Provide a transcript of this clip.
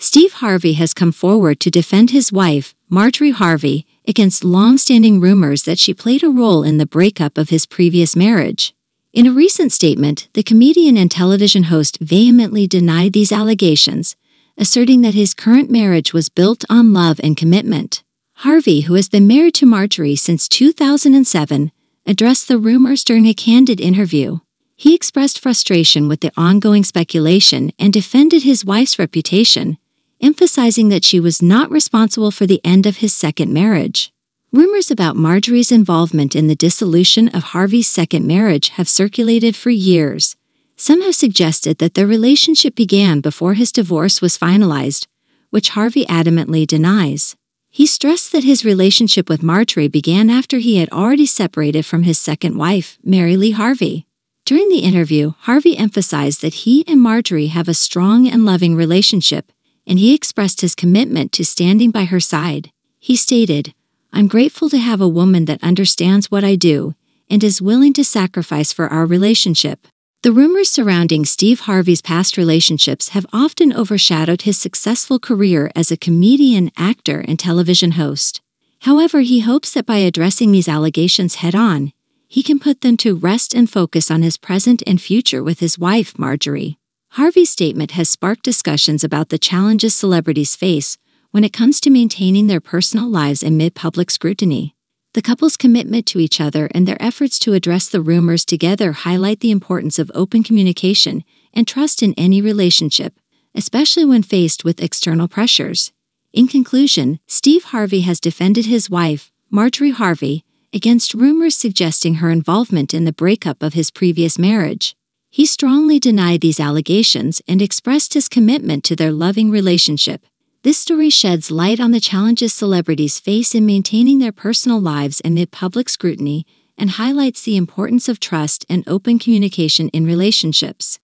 Steve Harvey has come forward to defend his wife, Marjorie Harvey, against long-standing rumors that she played a role in the breakup of his previous marriage. In a recent statement, the comedian and television host vehemently denied these allegations, asserting that his current marriage was built on love and commitment. Harvey, who has been married to Marjorie since 2007, addressed the rumors during a candid interview. He expressed frustration with the ongoing speculation and defended his wife's reputation, emphasizing that she was not responsible for the end of his second marriage. Rumors about Marjorie's involvement in the dissolution of Harvey's second marriage have circulated for years. Some have suggested that their relationship began before his divorce was finalized, which Harvey adamantly denies. He stressed that his relationship with Marjorie began after he had already separated from his second wife, Mary Lee Harvey. During the interview, Harvey emphasized that he and Marjorie have a strong and loving relationship and he expressed his commitment to standing by her side. He stated, I'm grateful to have a woman that understands what I do and is willing to sacrifice for our relationship. The rumors surrounding Steve Harvey's past relationships have often overshadowed his successful career as a comedian, actor, and television host. However, he hopes that by addressing these allegations head on, he can put them to rest and focus on his present and future with his wife, Marjorie. Harvey's statement has sparked discussions about the challenges celebrities face when it comes to maintaining their personal lives amid public scrutiny. The couple's commitment to each other and their efforts to address the rumors together highlight the importance of open communication and trust in any relationship, especially when faced with external pressures. In conclusion, Steve Harvey has defended his wife, Marjorie Harvey, against rumors suggesting her involvement in the breakup of his previous marriage. He strongly denied these allegations and expressed his commitment to their loving relationship. This story sheds light on the challenges celebrities face in maintaining their personal lives amid public scrutiny and highlights the importance of trust and open communication in relationships.